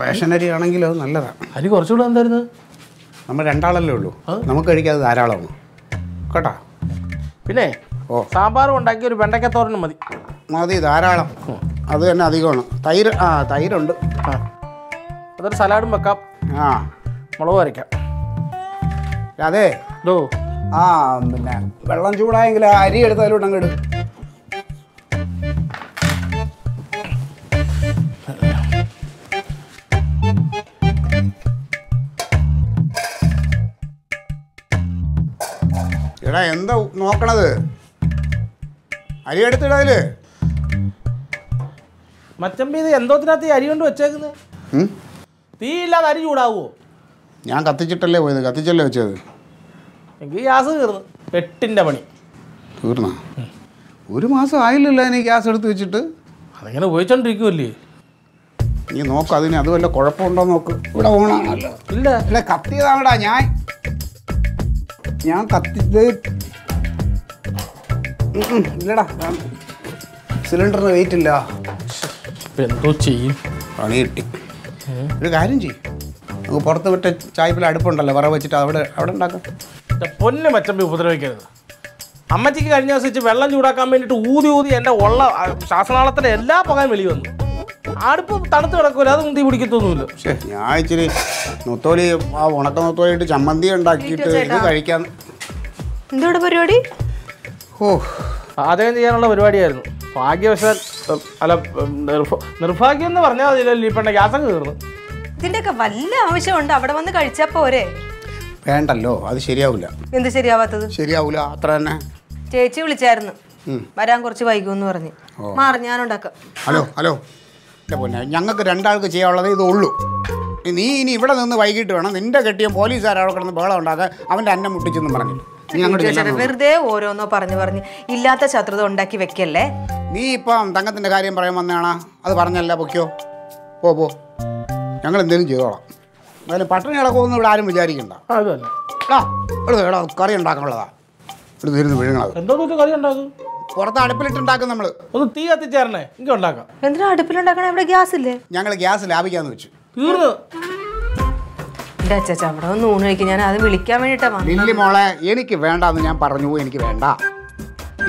റേഷനരി ആണെങ്കിൽ അത് നല്ലതാണ്. അരി കുറച്ചുകൂടെ എന്തായിരുന്നു? നമ്മൾ രണ്ടാളല്ലേ ഉള്ളൂ. നമുക്ക് കഴിക്കാതെ ധാരാളമാണ്. കേട്ടോ? പിന്നെ ഓ. സാമ്പാറും ഉണ്ടാക്കി ഒരു വെണ്ടയ്ക്കത്തോരനും മതി. മതി ധാരാളം. അത് തന്നെ അധികമാണ്. തൈര് ആ തൈരുണ്ട്. ആ. അതൊരു സലാഡും വെക്കാം. ആ. മുളക് വരയ്ക്കാം. അതെ. ആ പിന്നെ വെള്ളം ചൂടായെങ്കിൽ അരി എടുത്താലും അങ്ങ് എടാ എന്താ നോക്കണത്? അരി എടുത്തിടതിൽ മച്ചമ്പി ഇത് എന്തോത്തിനകത്ത് ഈ അരി കൊണ്ട് വെച്ചേക്കുന്നത് ഉം? തീ ഇല്ലാതെ അരി ചൂടാവുമോ ഞാൻ കത്തിച്ചിട്ടല്ലേ പോയത് കത്തിച്ചല്ലേ വെച്ചത്? എനിക്ക് ഗ്യാസ് തീർന്നു. എട്ടിന്റെ പണി. തീർന്ന? ഒരു മാസം ആയില്ലല്ലോ എനിക്ക് ഗ്യാസ് എടുത്ത് വെച്ചിട്ട്. അതിങ്ങനെ ഉപയോഗിച്ചോണ്ടിരിക്കുമല്ലേ നീ നോക്ക് അതിന് അതുമല്ല കുഴപ്പമുണ്ടോ നോക്ക്. ഇവിടെ ഓണാണല്ലോ. ഇല്ല. അല്ല കത്തിയതാണടാ ഞാൻ. ഞാൻ ഉം, ഇല്ലടാ. സിലിണ്ടറിന് വെയിറ്റ് ഇല്ല. എന്തോ ചെയ്യും. പണി കിട്ടി. ഒരു കാര്യം ചെയ്യും. നമുക്ക് പുറത്ത് വിട്ട ചായപ്പിൽ അടുപ്പുണ്ടല്ലോ വറ വെച്ചിട്ട് അവിടെ അവിടെ ഉണ്ടാക്കാം. പൊന്നെ മച്ചമ്പി ഉപദ്രവിക്കരുത്. അമ്മച്ചിക്ക് കഴിഞ്ഞ ദിവസം വെള്ളം ചൂടാക്കാൻ വേണ്ടിയിട്ട് ഊതി ഊതി എന്റെ ഉള്ള ശാസനാളത്തിന്റെ എല്ലാ പുകയും വെളി വന്നു. അടുപ്പ് തണുത്ത് കിടക്കൂല. അത് തീ പിടിക്കത്തൊന്നുമില്ല. പക്ഷേ ഞാൻ ഇച്ചിരി നൊത്തോലി ആ ഉണക്ക നൂത്തോലിട്ട് ചമ്മന്തി ഉണ്ടാക്കിയിട്ട് ഇത് കഴിക്കാൻ എന്തോടെ പരിപാടി? ഓ പാചകം ചെയ്യാനുള്ള പരിപാടിയായിരുന്നു. ഭാഗ്യവശാൽ അല്ല നിർഭാഗ്യം എന്ന് പറഞ്ഞാൽ ഈ പെണ്ണ ഗ്യാസൊക്കെ തീർന്നു ഇതിന്റെയൊക്കെ വല്ല ആവശ്യമുണ്ട്. അവിടെ വന്ന് കഴിച്ചാ പോരെ. വേണ്ടല്ലോ അത് ശരിയാവില്ല എന്ത് ശരിയാവാത്തത്? ശരിയാവില്ല അത്ര തന്നെ. ചേച്ചി വിളിച്ചായിരുന്നു. വരാൻ കുറച്ച് വൈകുമെന്ന് പറഞ്ഞ്. മാറി ഞാനുണ്ടാക്കാം. Hello hello. എന്റെ പൊന്നെ. ഞങ്ങൾക്ക് രണ്ടാൾക്ക് ചെയ്യാനുള്ളത് ഇതുള്ളൂ. ഉള്ളൂ നീ ഇനി ഇവിടെ നിന്ന് വൈകിട്ട് വേണം. നിന്റെ കെട്ടിയും പോലീസുകാരവിടെ കിടന്ന് ബഹളം ഉണ്ടാക്കാൻ അവന്റെ അന്നം മുട്ടിച്ചെന്നും പറഞ്ഞു വെറുതെ ഓരോന്നോ പറഞ്ഞു പറഞ്ഞ് ഇല്ലാത്ത ശത്രുത ഉണ്ടാക്കി വെക്കല്ലേ? നീ ഇപ്പം തങ്കത്തിന്റെ കാര്യം പറയാൻ വന്നതാണാ? അത് പറഞ്ഞല്ല പൊക്കിയോ പോ പോ. ഞങ്ങൾ എന്തേലും ചെയ്തോളാം. അതിന് പട്ടണി കിടക്കുമെന്ന് ഇവിടെ ആരും വിചാരിക്കണ്ട. കറി ഉണ്ടാക്കാനുള്ളതാ. ഇവിടെ ഇരുന്ന് വിഴുങ്ങണത്. എന്തോ കറി ഉണ്ടാക്കും? പുറത്ത് അടുപ്പിലിട്ടുണ്ടാക്കും നമ്മൾ. ഒന്ന് തീ കത്തിച്ചേരണേ എനിക്ക് ഉണ്ടാക്കാം. എന്തിനാ അടുപ്പിലുണ്ടാക്കണ? ഇവിടെ ഗ്യാസ് ഇല്ലേ ഞങ്ങൾ ഗ്യാസ് ലാഭിക്കാന്ന് വെച്ചു. തീർന്നു. എന്റെ അച്ചാച്ച അവിടെ ഒന്ന് ഊണ് കഴിക്കും. ഞാൻ അത് വിളിക്കാൻ വേണ്ടിട്ടാ ലില്ലി മോളെ എനിക്ക് വേണ്ടാന്ന് ഞാൻ പറഞ്ഞു എനിക്ക് വേണ്ട.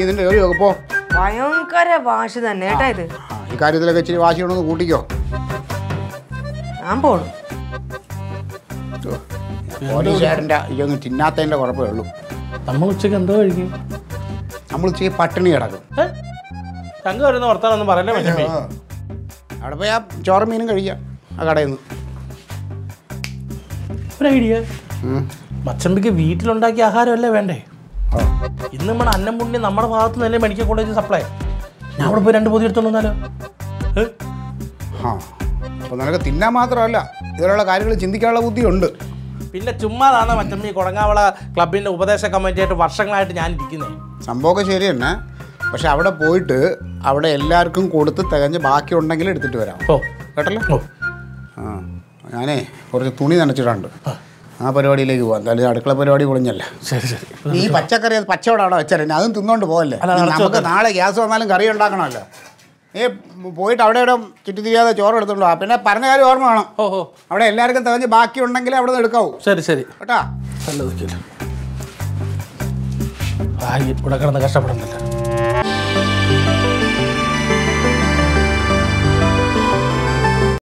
ഇതിന്റെ ജോലി നോക്കപ്പോ ഭയങ്കര വാശി തന്നെ കേട്ടാ ഇത്. ആ, ഈ കാര്യത്തിലൊക്കെ ഇച്ചിരി വാശിയുണ്ടെന്ന് കൂട്ടിക്കോ. ഞാൻ പോണു. പോലീസുകാരന്റെ ഇതൊന്നും തിന്നാത്തതിന്റെ കുഴപ്പമേ ഉള്ളൂ. നമ്മൾ ഉച്ചയ്ക്ക് എന്തോ കഴിക്കും? നമ്മൾ ഇച്ചിരി പട്ടിണി കിടക്കും. തങ്ങ തങ്ക വരുന്ന വർത്താനൊന്നും പറയല്ലേ അവിടെ പോയി ആ ചോറും മീനും കഴിക്കാം ആ കടയിൽ നിന്ന്. ഒരു ഐഡിയ. മച്ചമ്പിക്ക് വീട്ടിലുണ്ടാക്കിയ ആഹാരമല്ലേ വേണ്ടേ? ഇന്ന് നമ്മുടെ അന്നം പുണ്യം നമ്മുടെ ഭാഗത്ത് നിന്നല്ലേ മെഡിക്കൽ കോളേജ് സപ്ലൈ ഞാൻ അവിടെ പോയി രണ്ട് പൊതി എടുത്തോണ്ട് വന്നാലോ? ആ. അപ്പോൾ നിനക്ക് തിന്നാൻ മാത്രമല്ല ഇതിലുള്ള കാര്യങ്ങൾ ചിന്തിക്കാനുള്ള ബുദ്ധിയുണ്ട്. പിന്നെ ചുമ്മാതാണ് മറ്റമ്മ ഈ കൊടങ്ങാവള ക്ലബിന്റെ ഉപദേശ കമ്മിറ്റിയായിട്ട് വർഷങ്ങളായിട്ട് ഞാൻ ഇരിക്കുന്നത് സംഭവമൊക്കെ ശരി തന്നെ. പക്ഷെ അവിടെ പോയിട്ട് അവിടെ എല്ലാവർക്കും കൊടുത്ത് തികഞ്ഞ് ബാക്കി ഉണ്ടെങ്കിൽ എടുത്തിട്ട് വരാം. ഓ. കേട്ടല്ലോ? ഓ. ആ ഞാനേ കുറച്ച് തുണി നനച്ചിട്ടുണ്ട്. ആ. പരിപാടിയിലേക്ക് പോകാം എന്തായാലും അടുക്കള പരിപാടി പൊളിഞ്ഞല്ലേ. ശരി ശരി. നീ ഈ പച്ചക്കറി പച്ചവട അവിടെ വെച്ചാൽ അതും തിന്നോണ്ട് പോകല്ലേ നമുക്ക് നാളെ ഗ്യാസ് വന്നാലും കറി ഉണ്ടാക്കണമല്ലോ. നീ പോയിട്ട് അവിടെ ഇവിടെ ചുറ്റിത്തിരിയാതെ ചോറ് എടുത്തോണ്ടോ പിന്നെ പറഞ്ഞ കാര്യം ഓർമ്മ വേണം. ഓ ഓ. അവിടെ എല്ലാവർക്കും തികഞ്ഞ് ബാക്കി ഉണ്ടെങ്കിൽ അവിടെ നിന്ന് എടുക്കാവൂ. ശരി ശരി. കേട്ടാ? നല്ലതൊക്കെയല്ല ആ ഇവിടെ കിടന്ന് കഷ്ടപ്പെടുന്നില്ല.